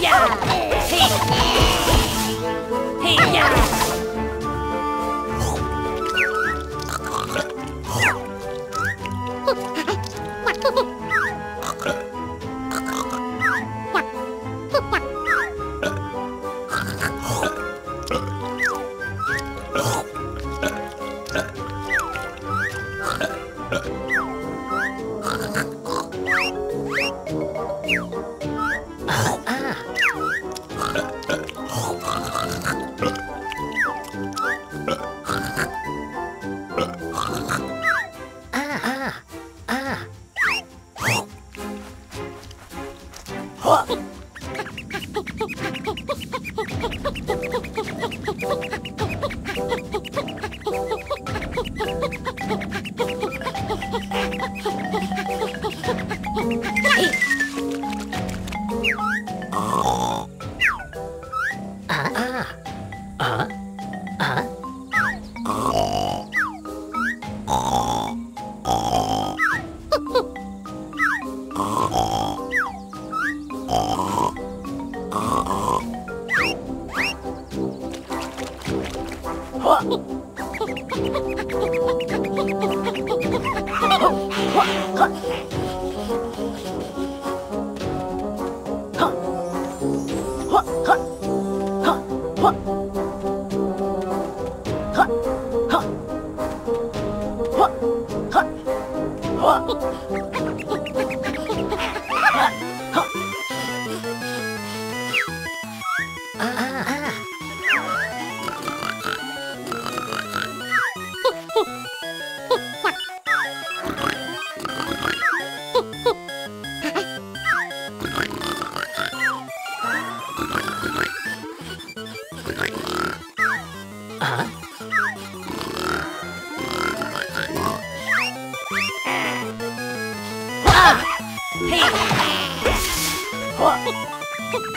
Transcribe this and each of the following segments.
Yeah. はわっはっ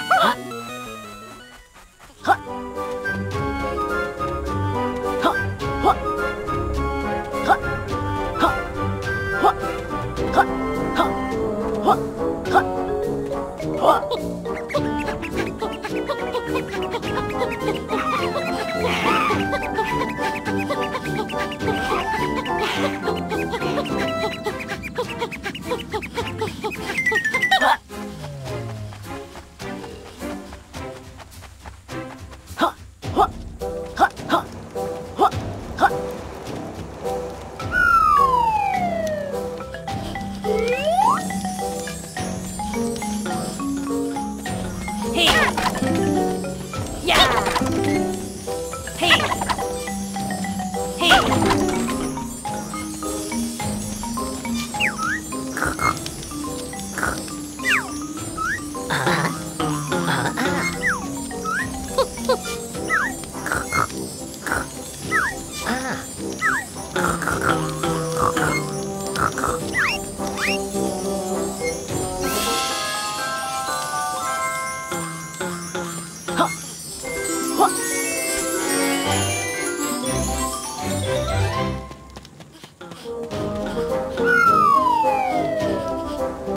Ha ha ha! Yay!